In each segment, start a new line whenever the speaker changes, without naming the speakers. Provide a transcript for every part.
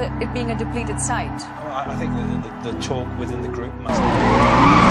it being a depleted site?
I, I think the, the, the talk within the group must.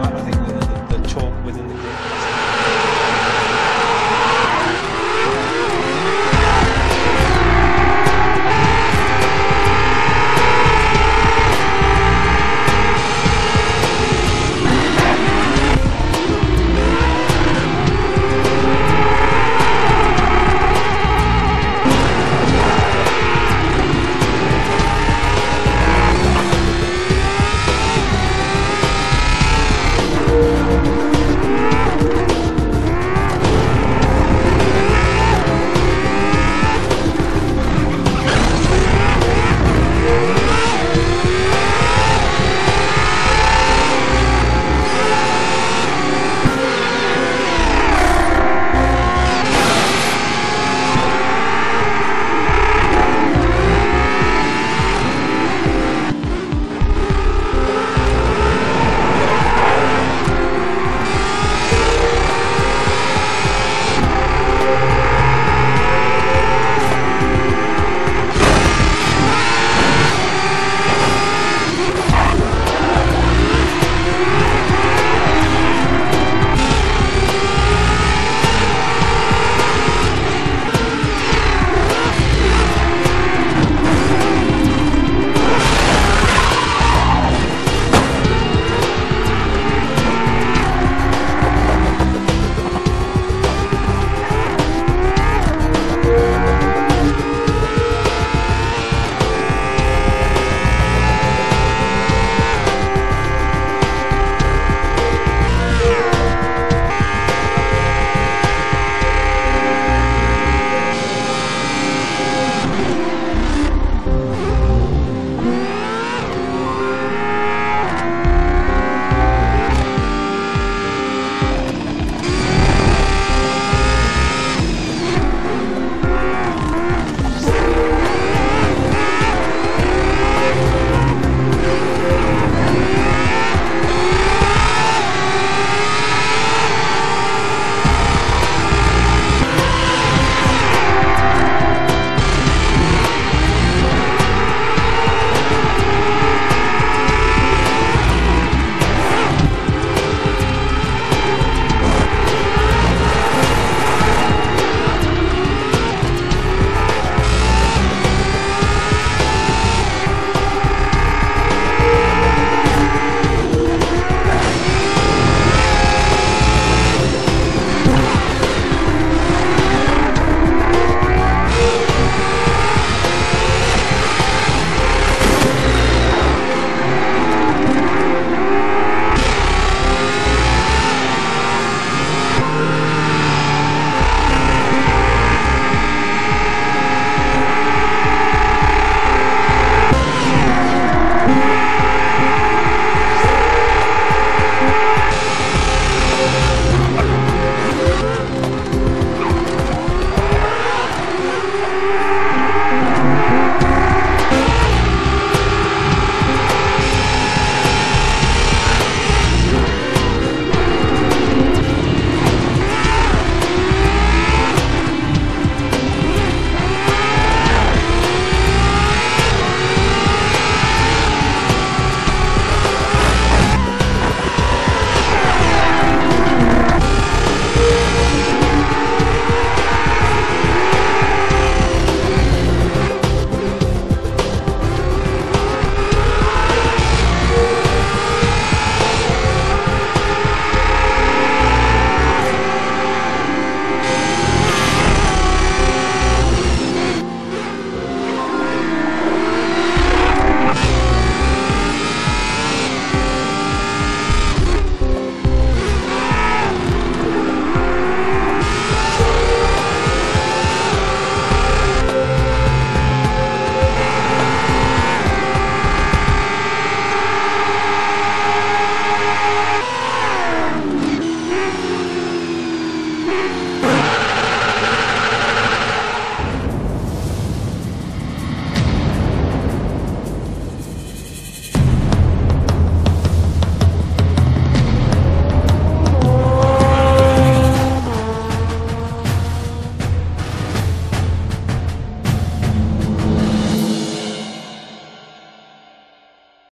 I don't think